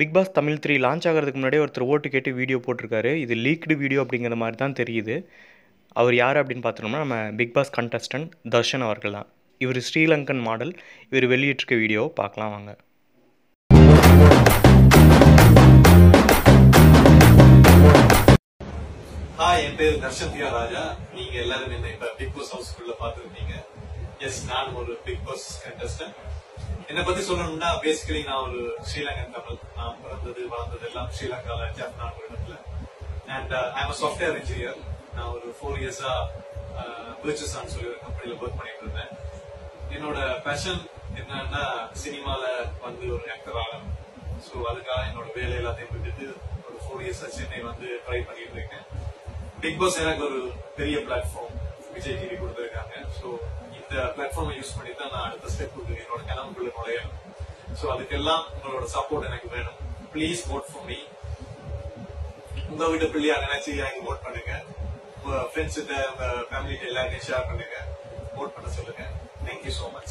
Bigg Boss Tamil three launch ஆகிறதுக்கு முன்னாடி ஒருத்தர் ஓட்டு கேட்டு வீடியோ போட்டிருக்காரு. இது லீக்டு வீடியோ அப்படிங்கிற மாதிரி தான் தெரியுது. அவர் யார் அப்படின்னு பார்த்தோம்னா நம்ம பிக் பாஸ் கண்டஸ்டன்ட் தர்ஷன் அவர்கள் தான் இவர் ஸ்ரீலங்கன் மாடல் இவர் வெளியிட்டிருக்க வீடியோ பார்க்கலாம் வாங்க. ஹாய் என் பேர் தர்ஷன் ராஜா. நீங்க எல்லாரும் என்ன இப்ப பிக் பாஸ் ஹவுஸ்க்குள்ள பாத்துருக்கீங்க எஸ் நான் ஒரு பிக் பாஸ் கண்டஸ்டன்ட் என்னை பத்தி சொல்லணும்னா பேசிக்கலி நான் ஒரு ஸ்ரீலங்கன் தமிழ் நான் பிறந்தது வளர்ந்தது எல்லாம் ஸ்ரீலங்கால ஜப்னாபுரத்துல and I am software engineer நான் ஒரு ஃபோர் இயர்ஸா பிரிச்சஸான்னு சொல்லி ஒரு கம்பெனியில ஒர்க் பண்ணிட்டு இருந்தேன். என்னோட பேஷன் என்னன்னா சினிமால வந்து ஒரு ஆக்டர் ஆகணும். ஸோ அதுக்காக என்னோட வேலை எல்லாத்தையும் விட்டுட்டு ஒரு ஃபோர் இயர்ஸா சென்னை வந்து ட்ரை பண்ணிட்டு இருக்கேன். பிக் பாஸ் எனக்கு ஒரு பெரிய பிளாட்ஃபார்ம் விஜய் டிவி கொடுத்துருக்காங்க. ஸோ இந்த பிளாட்ஃபார்மை யூஸ் பண்ணி தான் நான் அடுத்த ஸ்டெப் என்னோட கனவுக்குள்ள நுழையணும். ஸோ அதுக்கெல்லாம் உங்களோட சப்போர்ட் எனக்கு வேணும். ப்ளீஸ் ஓட் ஃபார் மீ உங்க வீட்டு பிள்ளையா நினைச்சு எனக்கு ஓட் பண்ணுங்க. உங்க ஃப்ரெண்ட்ஸ் கிட்ட உங்க ஃபேமிலி எல்லாருக்கும் ஷேர் பண்ணுங்க. ஓட் பண்ண சொல்லுங்க. Thank you so much